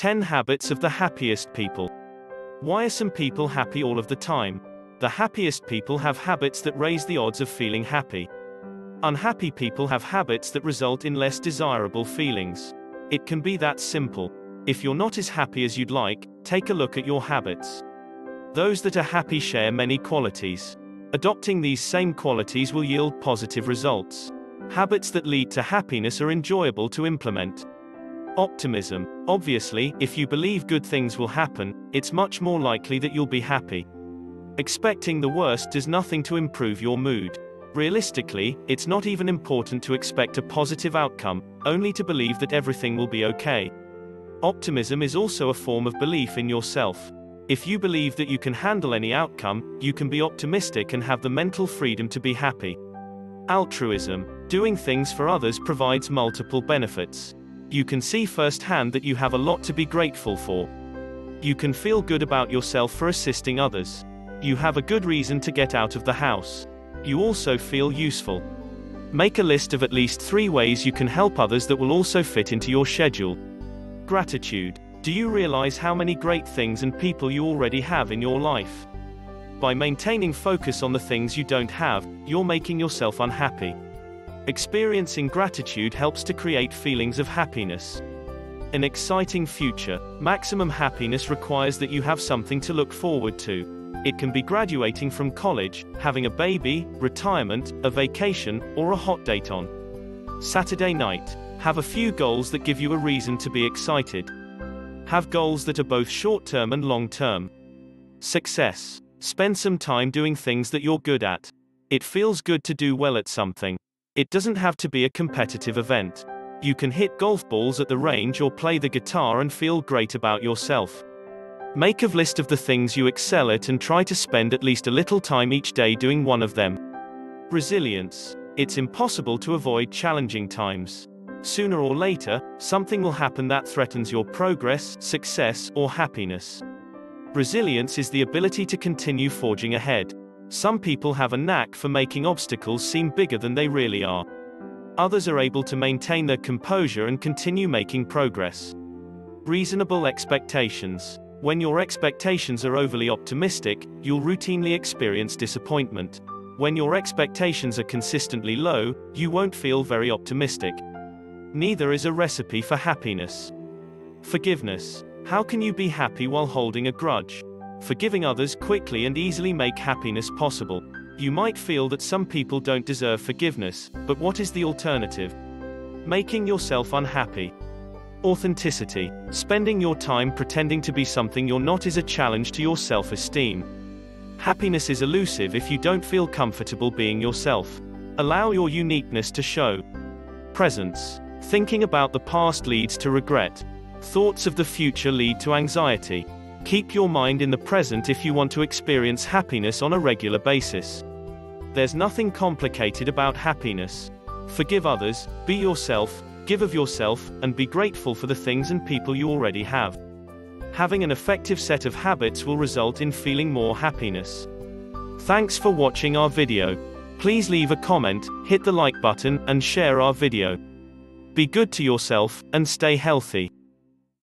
10 Habits of the Happiest People. Why are some people happy all of the time? The happiest people have habits that raise the odds of feeling happy. Unhappy people have habits that result in less desirable feelings. It can be that simple. If you're not as happy as you'd like, take a look at your habits. Those that are happy share many qualities. Adopting these same qualities will yield positive results. Habits that lead to happiness are enjoyable to implement. Optimism. Obviously, if you believe good things will happen, it's much more likely that you'll be happy. Expecting the worst does nothing to improve your mood. Realistically, it's not even important to expect a positive outcome, only to believe that everything will be okay. Optimism is also a form of belief in yourself. If you believe that you can handle any outcome, you can be optimistic and have the mental freedom to be happy. Altruism. Doing things for others provides multiple benefits. You can see firsthand that you have a lot to be grateful for. You can feel good about yourself for assisting others. You have a good reason to get out of the house. You also feel useful. Make a list of at least three ways you can help others that will also fit into your schedule. Gratitude. Do you realize how many great things and people you already have in your life? By maintaining focus on the things you don't have, you're making yourself unhappy. Experiencing gratitude helps to create feelings of happiness. An exciting future, maximum happiness requires that you have something to look forward to. It can be graduating from college, having a baby, retirement, a vacation, or a hot date on Saturday night. Have a few goals that give you a reason to be excited. Have goals that are both short term and long term. Success. Spend some time doing things that you're good at. It feels good to do well at something. It doesn't have to be a competitive event. You can hit golf balls at the range or play the guitar and feel great about yourself. Make a list of the things you excel at and try to spend at least a little time each day doing one of them. Resilience. It's impossible to avoid challenging times. Sooner or later, something will happen that threatens your progress, success, or happiness. Resilience is the ability to continue forging ahead. Some people have a knack for making obstacles seem bigger than they really are. Others are able to maintain their composure and continue making progress. Reasonable expectations. When your expectations are overly optimistic, you'll routinely experience disappointment. When your expectations are consistently low, you won't feel very optimistic. Neither is a recipe for happiness. Forgiveness. How can you be happy while holding a grudge? Forgiving others quickly and easily make happiness possible. You might feel that some people don't deserve forgiveness, but what is the alternative? Making yourself unhappy. Authenticity. Spending your time pretending to be something you're not is a challenge to your self esteem. Happiness is elusive if you don't feel comfortable being yourself. Allow your uniqueness to show. Presence. Thinking about the past leads to regret. Thoughts of the future lead to anxiety. Keep your mind in the present if you want to experience happiness on a regular basis. There's nothing complicated about happiness. Forgive others, be yourself, give of yourself, and be grateful for the things and people you already have. Having an effective set of habits will result in feeling more happiness. Thanks for watching our video. Please leave a comment, hit the like button, and share our video. Be good to yourself, and stay healthy.